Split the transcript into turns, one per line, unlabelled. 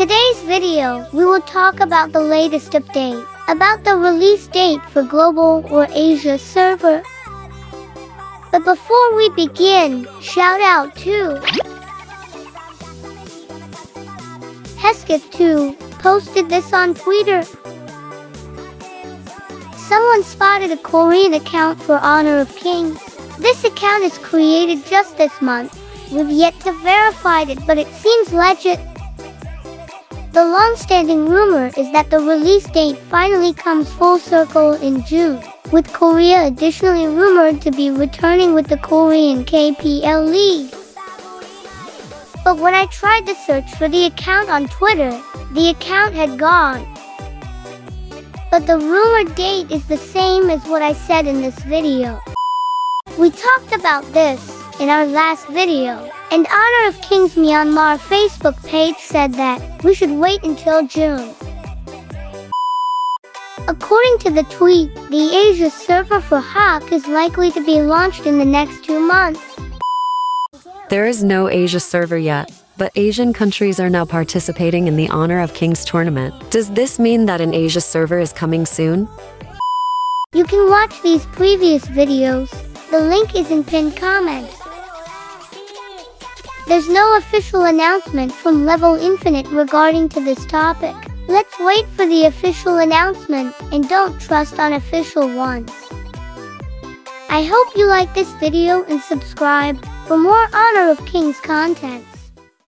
today's video, we will talk about the latest update about the release date for global or Asia server. But before we begin, shout out to Hesketh2 posted this on Twitter. Someone spotted a Korean account for Honor of Kings. This account is created just this month. We've yet to verify it, but it seems legit. The long-standing rumor is that the release date finally comes full circle in June, with Korea additionally rumored to be returning with the Korean KPL League. But when I tried to search for the account on Twitter, the account had gone. But the rumored date is the same as what I said in this video. We talked about this in our last video, and Honor of Kings Myanmar Facebook page said that we should wait until June. According to the tweet, the Asia server for HOK is likely to be launched in the next two months.
There is no Asia server yet, but Asian countries are now participating in the Honor of Kings tournament. Does this mean that an Asia server is coming soon?
You can watch these previous videos. The link is in pinned comment. There's no official announcement from Level Infinite regarding to this topic. Let's wait for the official announcement and don't trust unofficial ones. I hope you like this video and subscribe for more Honor of Kings content.